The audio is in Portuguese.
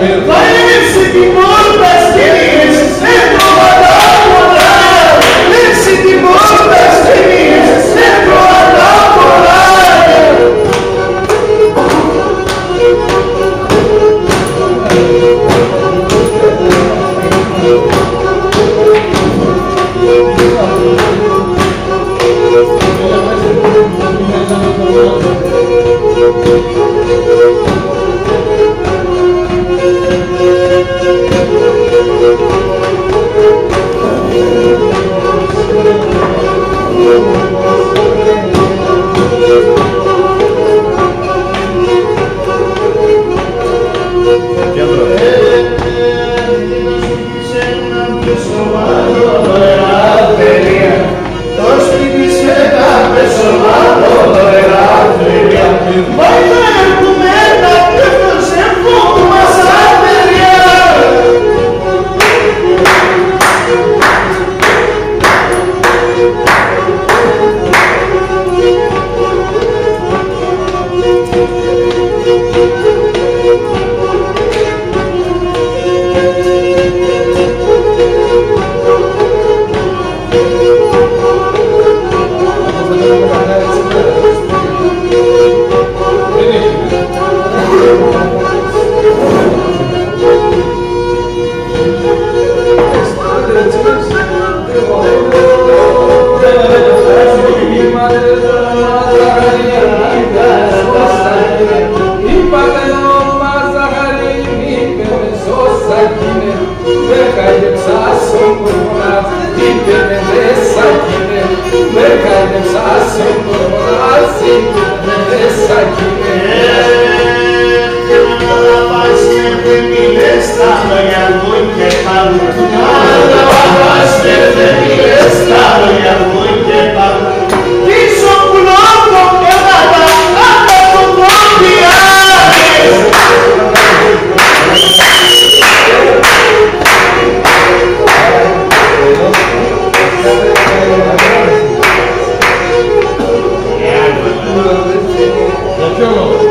Pelo vai de Deus. Manhã Начнем.